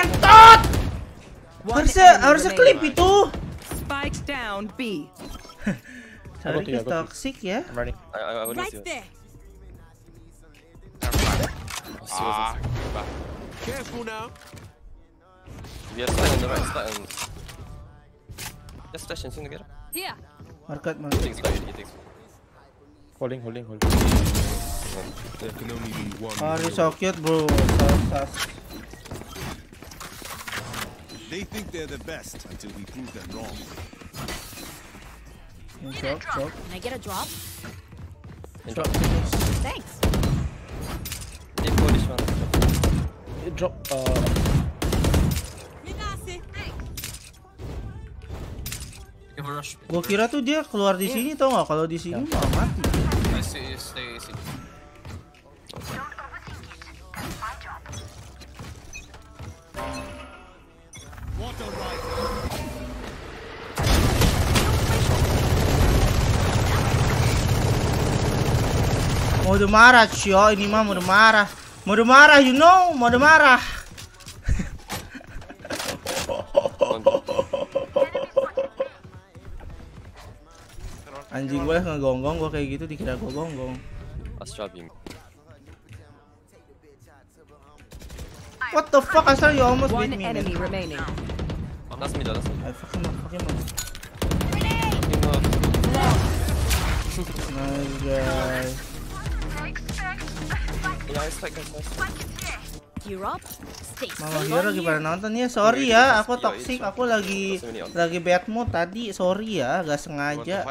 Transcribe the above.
Maybe one. Entot! One Harusnya harusnya klip itu. Spike down B. Sorry, toxic ya. I'm running. I, I, I wouldn't Right there. Ah, inside. bah. Careful now. We have slide on the right, slide on. Just flash and swing together. Here. Market He market. takes slide, he takes. Holding, holding, holding. There can only be one. Oh, hero. he's so cute, bro. Sus. They think they're the best until we prove them wrong. Choke, choke. Can I get a drop? Choke finish. Thanks. Take Polish one. It drop. Uh, Give a rush. Gua kira tuh dia keluar di sini tau nggak? Kalau di sini mah mati. Mode marah, cio. Ini mah mode marah. Mode marah, you know, mode marah. Anjing gue ngegonggong gua kayak gitu dikira gua gonggong. Beam. What the fuck? I saw you almost beat me. enemy Man. remaining. Last middle, last middle. I fuck him up, fuck him up. Fucking up. Nice guys. Mama safe Hero on lagi pada here. nonton ya. Sorry ya, aku toxic. Aku lagi lagi bad mood tadi. Sorry ya, gak sengaja.